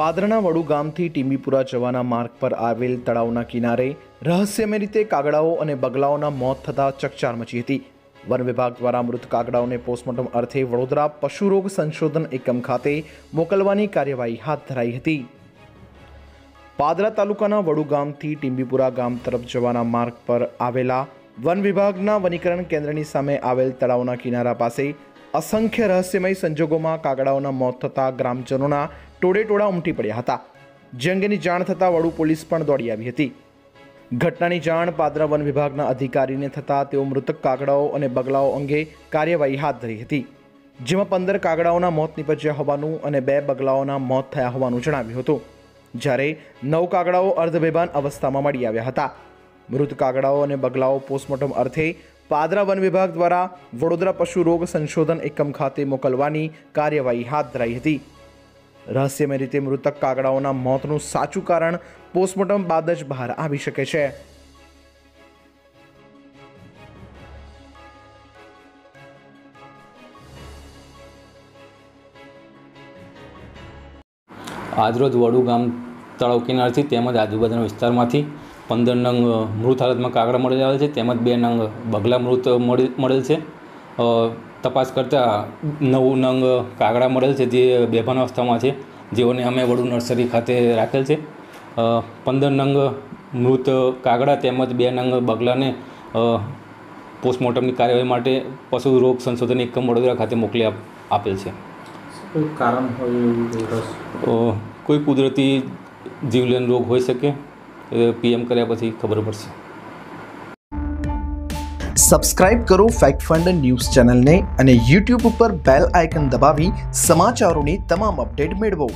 પાદરના વડુ ગામથી ટીમીપુરા જવાના માર્ગ પર આવેલ તળાવના કિનારે રહસ્યમય રીતે કાગડાઓ અને બગલાઓના મોત થતાં ચકચાર મચી હતી. વન વિભાગ દ્વારા મૃત કાગડાઓને પોસ્ટમોર્ટમ અર્થે વડોદરા પશુરોગ સંશોધન એકમ ખાતે મોકલવાની કાર્યવાહી હાથ ધરાઈ હતી. પાદરા તાલુકાના વડુ ગામથી ટીંબીપુરા ગામ તરફ જવાના માર્ગ પર આવેલા વન વિભાગના વનીકરણ કેન્દ્રની સામે આવેલ તળાવના કિનારા પાસે અસંખ્ય રહસ્યમય સંજોગોમાં કાગડાઓના મોત થતાં ગ્રામજનોના ટોળે ટોળા ઉમટી પડ્યા હતા. જે અંગેની જાણ થતાં વડુ પોલીસ પણ દોડી આવી હતી. ઘટનાની જાણ પાદરા વન વિભાગના અધિકારીને થતાં તેઓ મૃતક કાગડાઓ અને બગલાઓ અંગે કાર્યવાહી હાથ ધરી હતી. જેમાં પંદર કાગડાઓના મોત નીપજ્યા હોવાનું અને બે બગલાઓના મોત થયા હોવાનું જણાવ્યું હતું. જ્યારે નવ કાગડાઓ અર્ધબેભાન અવસ્થામાં મળી આવ્યા હતા. મૃત કાગડાઓ અને બગલાઓ પોસ્ટમોર્ટમ અર્થે પાદરા વન વિભાગ દ્વારા વડોદરા પશુ રોગ સંશોધન એકમ ખાતે મોકલવાની કાર્યવાહી હાથ ધરાઈ હતી. રહસ્યમય રીતે મૃતક કાગડાઓના મોતનું સાચું કારણ પોસ્ટમોર્ટમ બાદ જ બહાર આવી શકે છે. આજરોજ વડુ ગામ તળાવ કિનારથી તેમજ આજુબાજુના વિસ્તારમાંથી પંદર નંગ મૃત હાલતમાં કાગડા મળી આવેલ છે તેમજ બે નંગ બગલા મૃત મળી મળેલ છે. તપાસ કરતાં નવ નંગ કાગડા મળેલ છે જે બેભાન અવસ્થામાં છે જેઓને અમે વડુ નર્સરી ખાતે રાખેલ છે. પંદર નંગ મૃત કાગડા તેમજ બે નંગ બગલાને પોસ્ટમોર્ટમની કાર્યવાહી માટે પશુ રોગ સંશોધન એકમ વડોદરા ખાતે મોકલી આપેલ છે. કોઈ કારણ હોય કોઈ કોઈ કુદરતી જીવલેણ રોગ હોઈ શકે? પીએમ કર્યા પછી ખબર પડશે. સબસ્ક્રાઇબ કરો ફેક્ટ ફંડ ન્યૂઝ ચેનલને અને યુટ્યુબ ઉપર બેલ આઇકન દબાવી સમાચારોની તમામ અપડેટ મેળવો.